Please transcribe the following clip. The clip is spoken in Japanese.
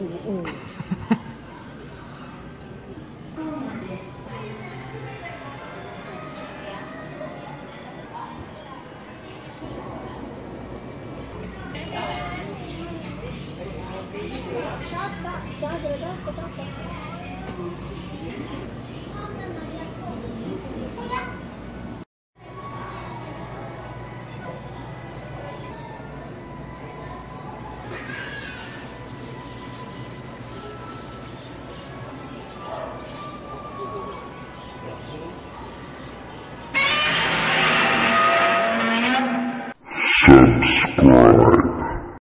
うんうん Thank you. Subscribe.